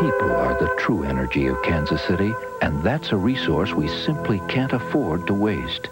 people are the true energy of Kansas City, and that's a resource we simply can't afford to waste.